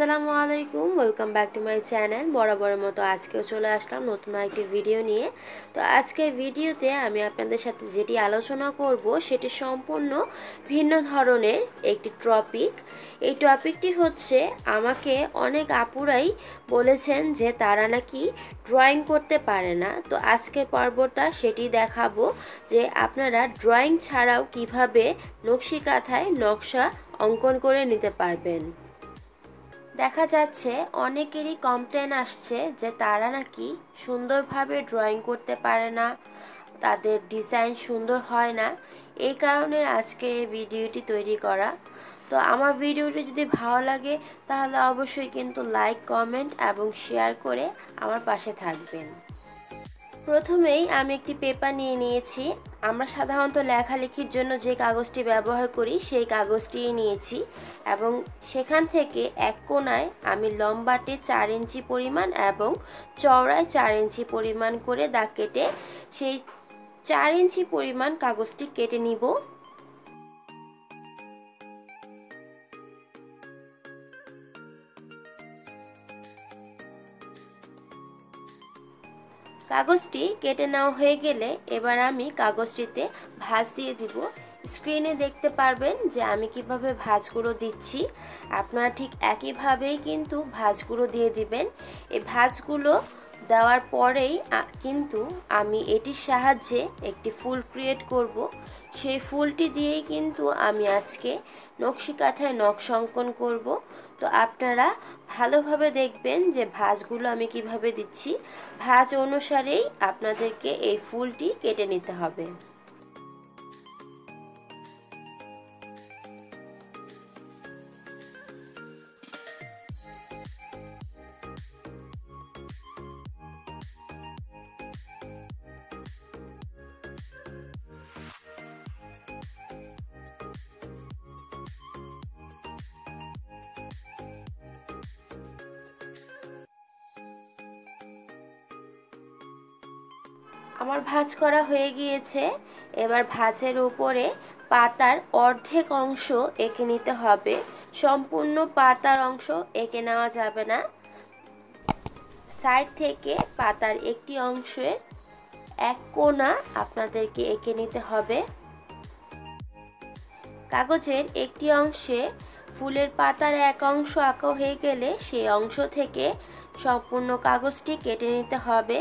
আসসালামু আলাইকুম welcome back to my channel বরাবরের মতো আজকেও চলে আসলাম নতুন একটি ভিডিও নিয়ে। তো আজকে ভিডিওতে আমি আপনাদের সাথে যেটি আলোচনা করব, সেটি সম্পূর্ণ ভিন্ন ধরনের একটি টপিক এই টপিকটি হচ্ছে, আমাকে অনেক আপুরাই বলেছেন যে তারা নাকি ড্রয়িং করতে পারে না। তো আজকের পর্বটা সেটি দেখাবো যে আপনারা ড্রয়িং ছাড়াও কীভাবে নকশি কাঁথায় নকশা অঙ্কন করে নিতে পারবেন। দেখা যাচ্ছে অনেকেরই কমপ্লেন আসছে যে তারা নাকি সুন্দরভাবে ড্রয়িং করতে পারে না, তাদের ডিজাইন সুন্দর হয় না। এই কারণে আজকে এই ভিডিওটি তৈরি করা। তো আমার ভিডিওটি যদি ভালো লাগে, তাহলে অবশ্যই কিন্তু লাইক কমেন্ট এবং শেয়ার করে আমার পাশে থাকবেন। প্রথমেই আমি একটি পেপার নিয়ে নিয়েছি। আমরা সাধারণত লেখালেখির জন্য যে কাগজটি ব্যবহার করি, সেই কাগজটি নিয়েছি এবং সেখান থেকে এক কোনায় আমি লম্বাটে চার ইঞ্চি পরিমাণ এবং চওড়ায় চার ইঞ্চি পরিমাণ করে দাগ কেটে সেই চার ইঞ্চি পরিমাণ কাগজটি কেটে নিব। কাগজটি কেটে নেওয়া হয়ে গেলে এবার আমি কাগজটিতে ভাঁজ দিয়ে দিব। স্ক্রিনে দেখতে পারবেন যে আমি কীভাবে ভাঁজগুলো দিচ্ছি। আপনারা ঠিক একইভাবেই কিন্তু ভাঁজগুলো দিয়ে দিবেন। এই ভাঁজগুলো দেওয়ার পরেই কিন্তু আমি এটির সাহায্যে একটি ফুল ক্রিয়েট করব। সেই ফুলটি দিয়েই কিন্তু আমি আজকে নকশি কাঁথায় নকশা অঙ্কন করব। তো আপনারা ভালোভাবে দেখবেন যে ভাঁজগুলো আমি কীভাবে দিচ্ছি। ভাঁজ অনুসারেই আপনাদেরকে এই ফুলটি কেটে নিতে হবে। আমার ভাজ করা হয়ে গিয়েছে। এবার ভাজের উপরে পাতার অর্ধেক অংশ এঁকে নিতে হবে। সম্পূর্ণ পাতার অংশ এঁকে নেওয়া যাবে না। সাইড থেকে পাতার একটি অংশের এক কোনা আপনাদেরকে এঁকে নিতে হবে। কাগজের একটি অংশে ফুলের পাতার এক অংশ আঁকা হয়ে গেলে সেই অংশ থেকে সম্পূর্ণ কাগজটি কেটে নিতে হবে।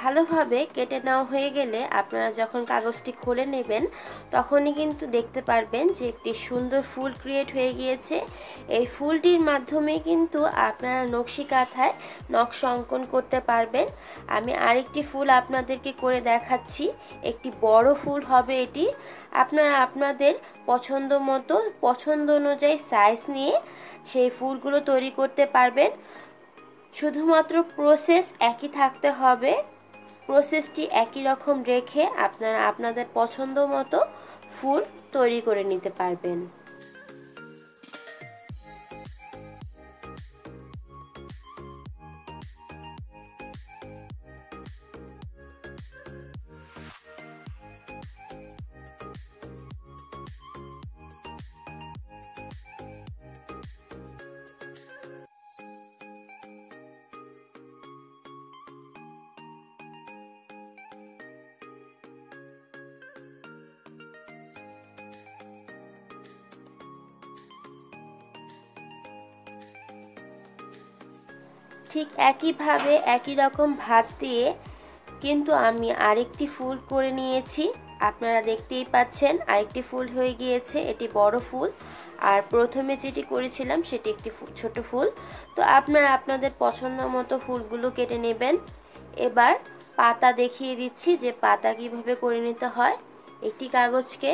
ভালোভাবে কেটে নেওয়া হয়ে গেলে আপনারা যখন কাগজটি খুলে নেবেন, তখনই কিন্তু দেখতে পারবেন যে একটি সুন্দর ফুল ক্রিয়েট হয়ে গিয়েছে। এই ফুলটির মাধ্যমে কিন্তু আপনারা নকশি কাঁথায় নকশা অঙ্কন করতে পারবেন। আমি আরেকটি ফুল আপনাদেরকে করে দেখাচ্ছি। একটি বড় ফুল হবে এটি। আপনারা আপনাদের পছন্দ মতো, পছন্দ অনুযায়ী সাইজ নিয়ে সেই ফুলগুলো তৈরি করতে পারবেন। শুধুমাত্র প্রসেস একই থাকতে হবে। প্রসেসটি একই রকম রেখে আপনারা আপনাদের পছন্দ মতো ফুল তৈরি করে নিতে পারবেন। ঠিক একইভাবে একই রকম ভাঁজ দিয়ে কিন্তু আমি আরেকটি ফুল করে নিয়েছি। আপনারা দেখতেই পাচ্ছেন আরেকটি ফুল হয়ে গিয়েছে, এটি বড় ফুল। আর প্রথমে যেটি করেছিলাম সেটি একটি ছোট ফুল। তো আপনারা আপনাদের পছন্দ মতো ফুলগুলো কেটে নেবেন। এবার পাতা দেখিয়ে দিচ্ছি যে পাতা কীভাবে করে নিতে হয়। একটি কাগজকে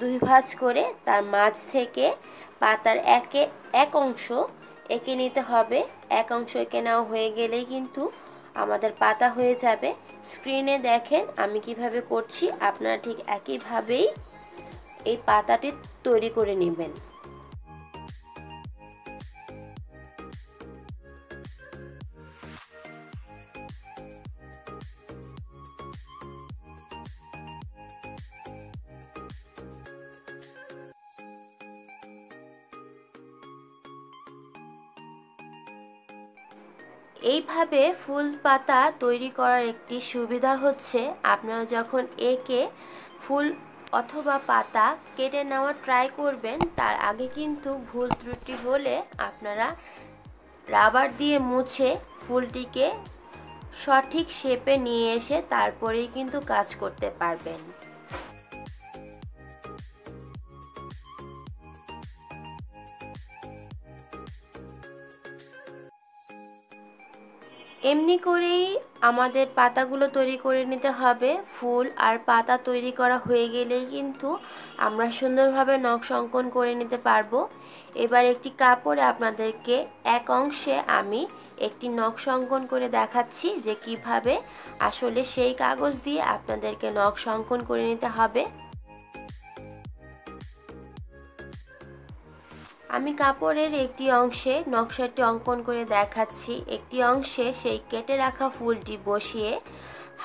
দুই ভাঁজ করে তার মাঝ থেকে পাতার একে এক অংশ এঁকে নিতে হবে। এক অংশ এঁকে নেওয়া হয়ে গেলেই কিন্তু আমাদের পাতা হয়ে যাবে। স্ক্রিনে দেখেন আমি কীভাবে করছি। আপনারা ঠিক একইভাবেই এই পাতাটি তৈরি করে নেবেন। এইভাবে ফুল পাতা তৈরি করার একটি সুবিধা হচ্ছে আপনারা যখন একে ফুল অথবা পাতা কেটে নেওয়া ট্রাই করবেন, তার আগে কিন্তু ভুল ত্রুটি হলে আপনারা রাবার দিয়ে মুছে ফুলটিকে সঠিক শেপে নিয়ে এসে তারপরেই কিন্তু কাজ করতে পারবেন। এমনি করেই আমাদের পাতাগুলো তৈরি করে নিতে হবে। ফুল আর পাতা তৈরি করা হয়ে গেলেই কিন্তু আমরা সুন্দরভাবে নকশা অঙ্কন করে নিতে পারব। এবার একটি কাপড়ে আপনাদেরকে এক অংশে আমি একটি নকশা অঙ্কন করে দেখাচ্ছি যে কীভাবে আসলে সেই কাগজ দিয়ে আপনাদেরকে নকশা অঙ্কন করে নিতে হবে। আমি কাপড়ের একটি অংশে নকশাটি অঙ্কন করে দেখাচ্ছি। একটি অংশে সেই কেটে রাখা ফুলটি বসিয়ে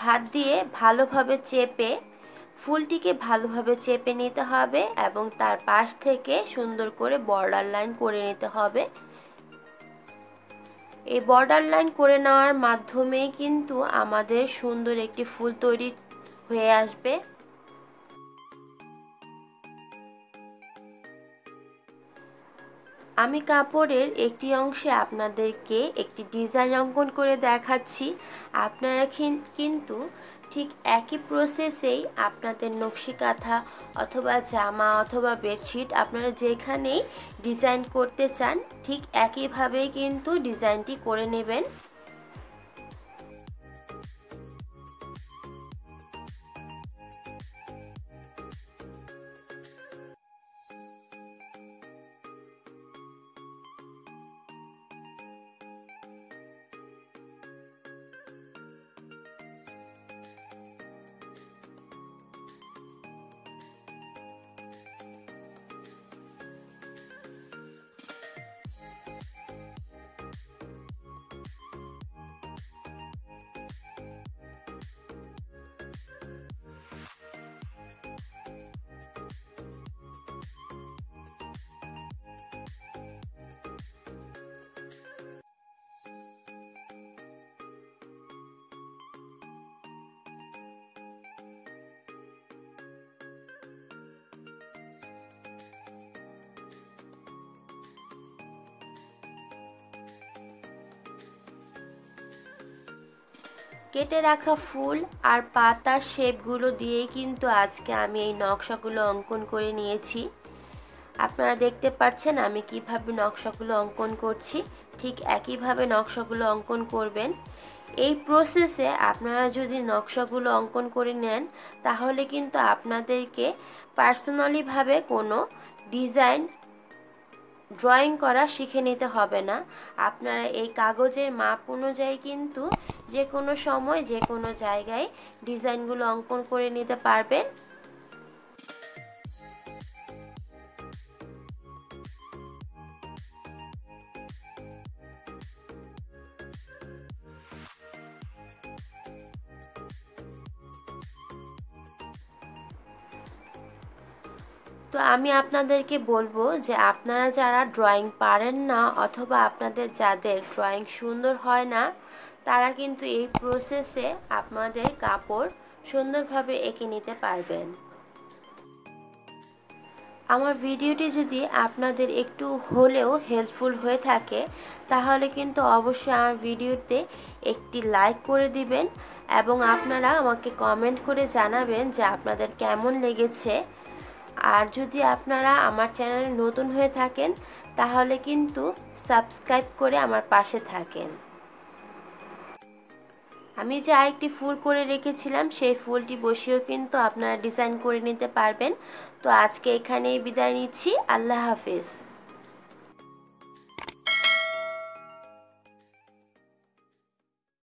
হাত দিয়ে ভালোভাবে চেপে, ফুলটিকে ভালোভাবে চেপে নিতে হবে এবং তার পাশ থেকে সুন্দর করে বর্ডার লাইন করে নিতে হবে। এই বর্ডার লাইন করে নেওয়ার মাধ্যমে কিন্তু আমাদের সুন্দর একটি ফুল তৈরি হয়ে আসবে। আমি কাপড়ের একটি অংশে আপনাদেরকে একটি ডিজাইন অঙ্কন করে দেখাচ্ছি। আপনারা কিন্তু ঠিক একই প্রসেসেই আপনাদের নকশি কাঁথা অথবা জামা অথবা বেডশিট আপনারা যেখানেই ডিজাইন করতে চান, ঠিক একইভাবেই কিন্তু ডিজাইনটি করে নেবেন। কেটে রাখা ফুল আর পাতার শেপগুলো দিয়েই কিন্তু আজকে আমি এই নকশাগুলো অঙ্কন করে নিয়েছি। আপনারা দেখতে পাচ্ছেন আমি কীভাবে নকশাগুলো অঙ্কন করছি, ঠিক একইভাবে নকশাগুলো অঙ্কন করবেন। এই প্রসেসে আপনারা যদি নকশাগুলো অঙ্কন করে নেন, তাহলে কিন্তু আপনাদেরকে পার্সোনালিভাবে কোনো ডিজাইন ড্রয়িং করা শিখে নিতে হবে না। আপনারা এই কাগজের মাপ অনুযায়ী কিন্তু যে কোনো সময় যে কোনো জায়গায় ডিজাইনগুলো অঙ্কন করে নিতে পারবেন। তো আমি আপনাদেরকে বলব যে আপনারা যারা ড্রয়িং পারেন না অথবা আপনাদের যাদের ড্রয়িং সুন্দর হয় না তারা কিন্তু এই প্রসেসে আপনাদের কাপড় সুন্দরভাবে এঁকে নিতে পারবেন। আমার ভিডিওটি যদি আপনাদের একটু হলেও হেল্পফুল হয়ে থাকে, তাহলে কিন্তু অবশ্যই আমার ভিডিওতে একটি লাইক করে দিবেন এবং আপনারা আমাকে কমেন্ট করে জানাবেন যে আপনাদের কেমন লেগেছে। আর যদি আপনারা আমার চ্যানেলে নতুন হয়ে থাকেন, তাহলে কিন্তু সাবস্ক্রাইব করে আমার পাশে থাকেন। আমি যে আরেকটি ফুল করে রেখেছিলাম, সেই ফুলটি বসিয়েও কিন্তু আপনারা ডিজাইন করে নিতে পারবেন। তো আজকে এখানেই বিদায় নিচ্ছি। আল্লাহ হাফিজ।